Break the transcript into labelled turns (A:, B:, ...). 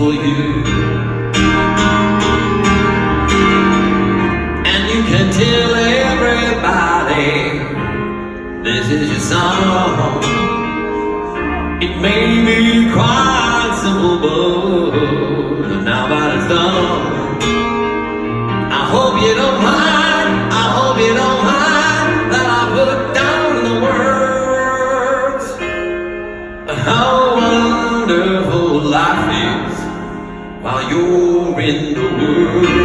A: for you. And you can tell everybody This is your song It made me cry You're in the world?